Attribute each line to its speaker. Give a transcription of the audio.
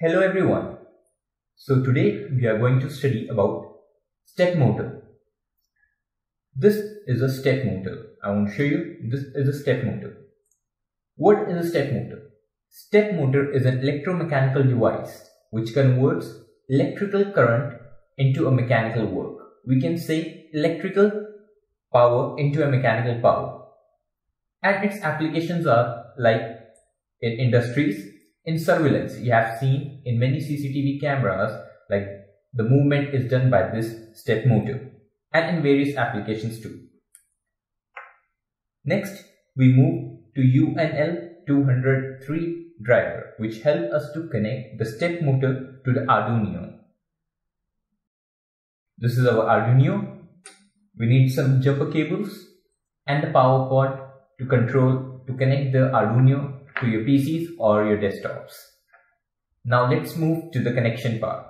Speaker 1: Hello everyone. So today we are going to study about step motor. This is a step motor. I want to show you this is a step motor. What is a step motor? Step motor is an electromechanical device which converts electrical current into a mechanical work. We can say electrical power into a mechanical power. And its applications are like in industries, in surveillance, you have seen in many CCTV cameras, like the movement is done by this step motor and in various applications too. Next, we move to UNL 203 driver, which help us to connect the step motor to the Arduino. This is our Arduino. We need some jumper cables and the power cord to control to connect the Arduino to your PCs or your desktops. Now let's move to the connection part.